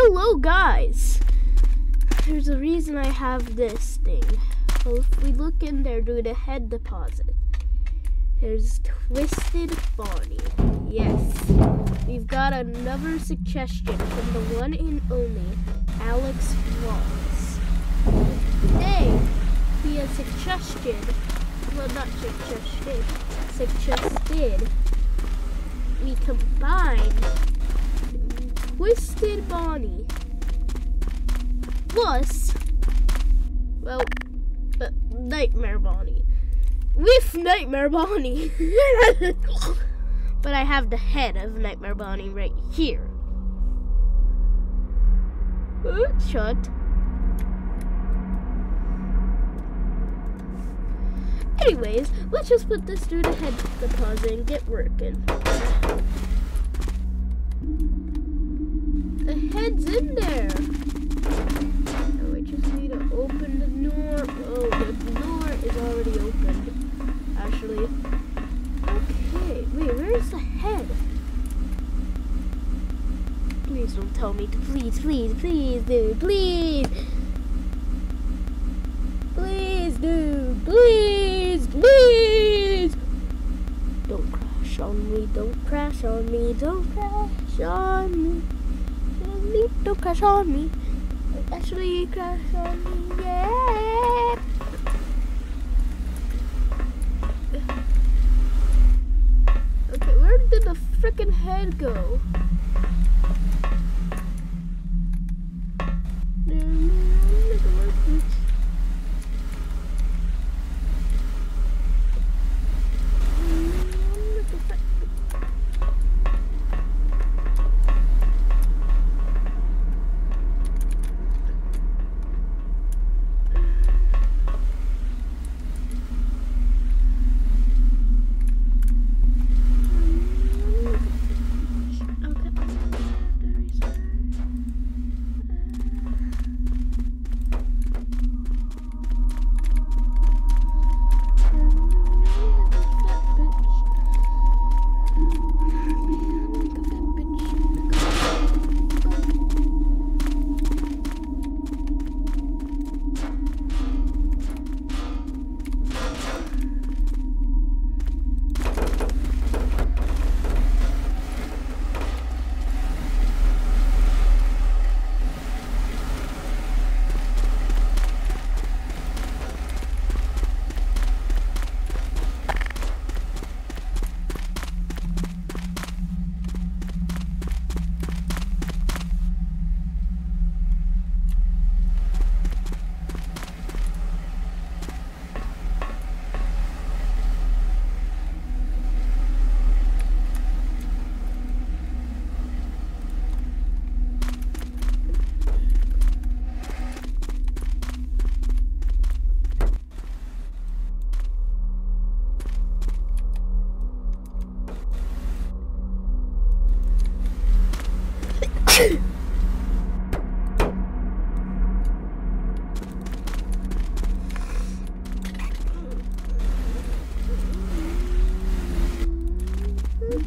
hello guys. There's a reason I have this thing. If we look in there, do the head deposit. There's Twisted Bonnie. Yes. We've got another suggestion from the one and only Alex Walls. Today, via suggestion, well not suggested, suggested, we combine Twisted Bonnie plus, well, uh, Nightmare Bonnie with Nightmare Bonnie. but I have the head of Nightmare Bonnie right here. Uh, shut. Anyways, let's just put this through the head deposit and get working. Head's in there. Now I just need to open the door. Oh, the door is already opened. Actually. Okay, wait, where's the head? Please don't tell me to please, please, please, dude, please. Please, dude, please, please. Don't crash on me, don't crash on me, don't crash on me. Don't crash on me. Actually, crash on me, yeah. Okay, where did the freaking head go?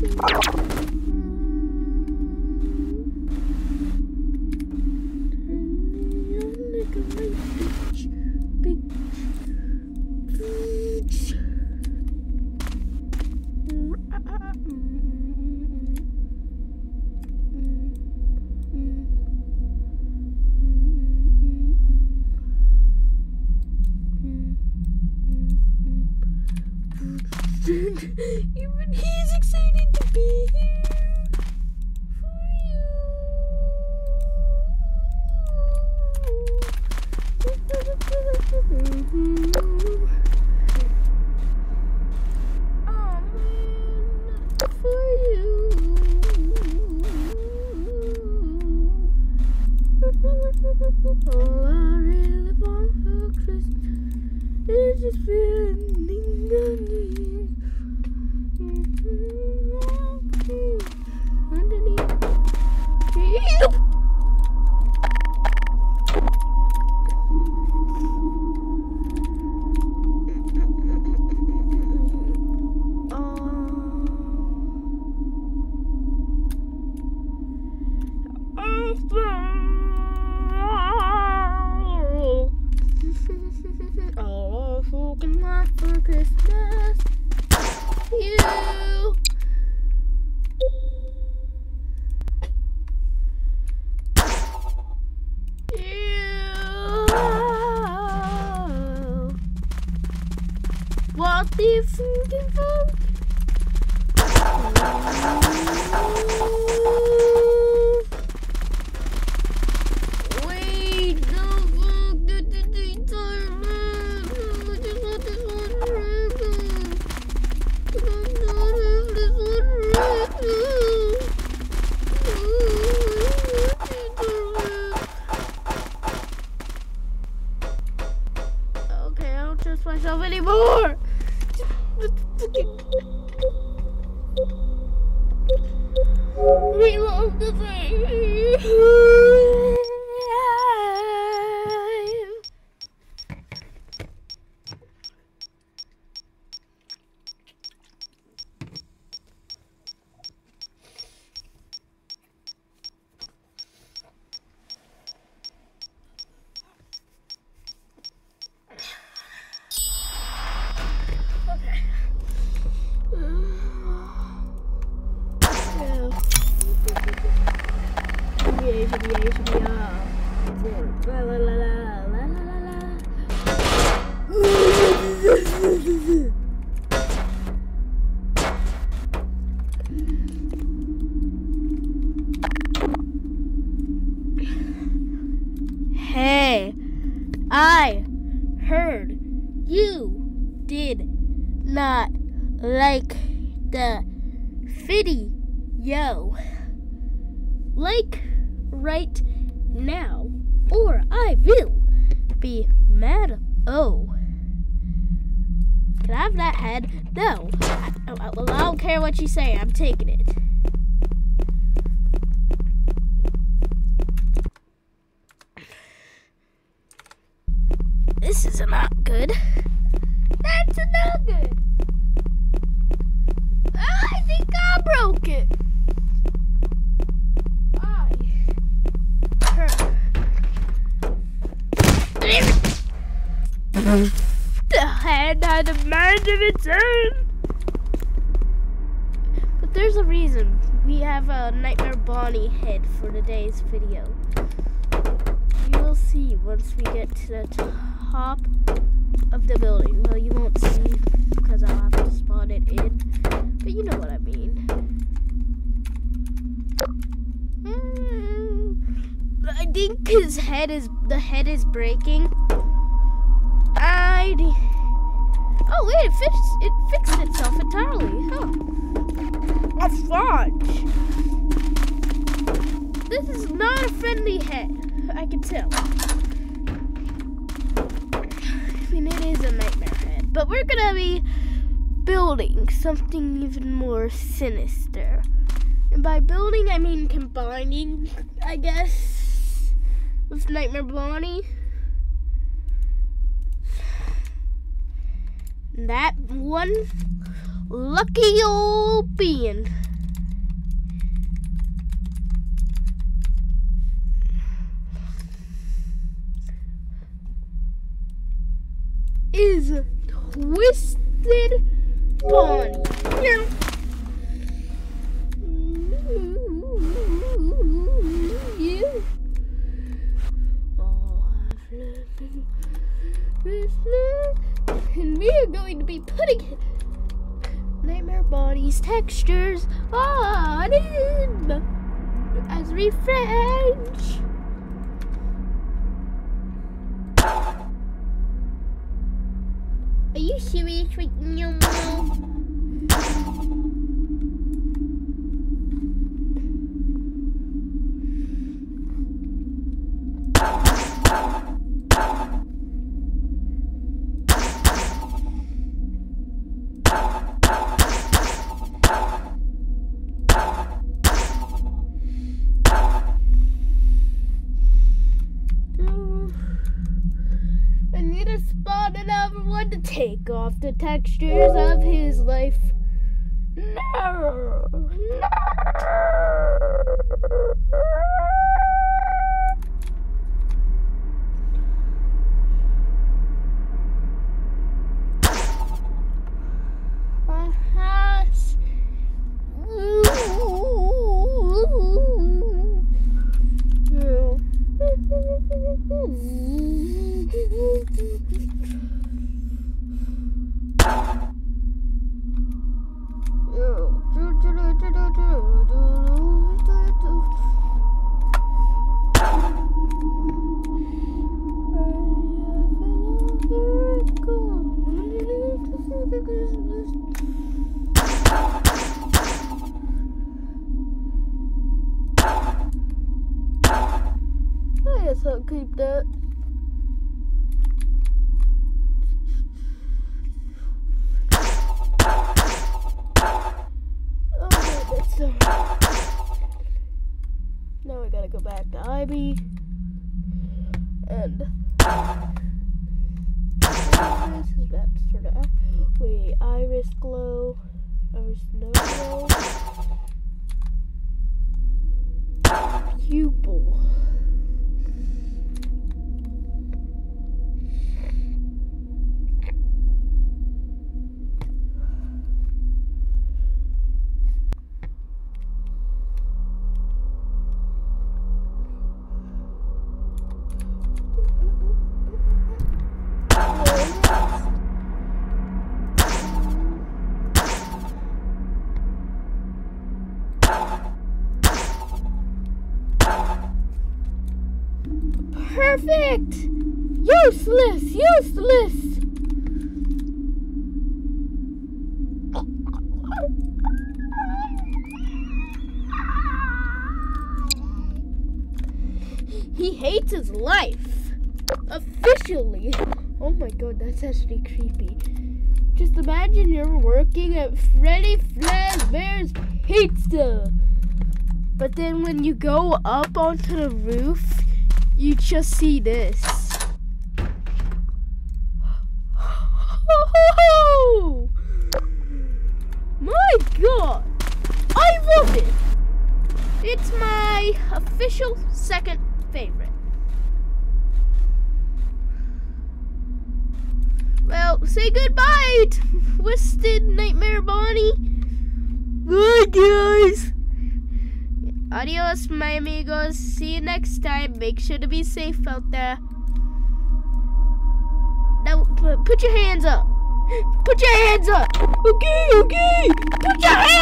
Thank you. All I really want for Christmas is just feeling the fucking fuck? Hey, I heard you did not like the video. Like right now, or I will be mad. Oh. Can I have that head? No. I, I, I don't care what you say. I'm taking it. This is not good. That's not good. I think I broke it. I heard. The hand had a mind of its own. But there's a reason. We have a Nightmare Bonnie head for today's video. You will see once we get to the top of the building. Well, you won't see because I'll have to spawn it in. But you know what I mean. Mm, I think his head is the head is breaking. I. Oh wait, it fixed it fixed itself entirely. Huh? A fudge. This is not a friendly head. I can tell. I mean, it is a nightmare head, but we're gonna be building something even more sinister. And by building, I mean combining, I guess, with Nightmare Bonnie. That one lucky old being. Is Twisted Bonnie. Putting Nightmare Bonnie's textures on him as we French. Are you serious right now, take off the textures of his life. No, no. Go back to Ivy and this is that sort of wait iris glow, iris no glow, pupil. Perfect! Useless! Useless! He hates his life. Officially. Oh my god, that's actually creepy. Just imagine you're working at Freddy Fazbear's Pizza. But then when you go up onto the roof, you just see this. My god! I love it! It's my official second favorite. Well, say goodbye, Twisted Nightmare Bonnie. Bye, guys. Adios, my amigos. See you next time. Make sure to be safe out there. Now, put your hands up. Put your hands up. Okay, okay. Put your hands up.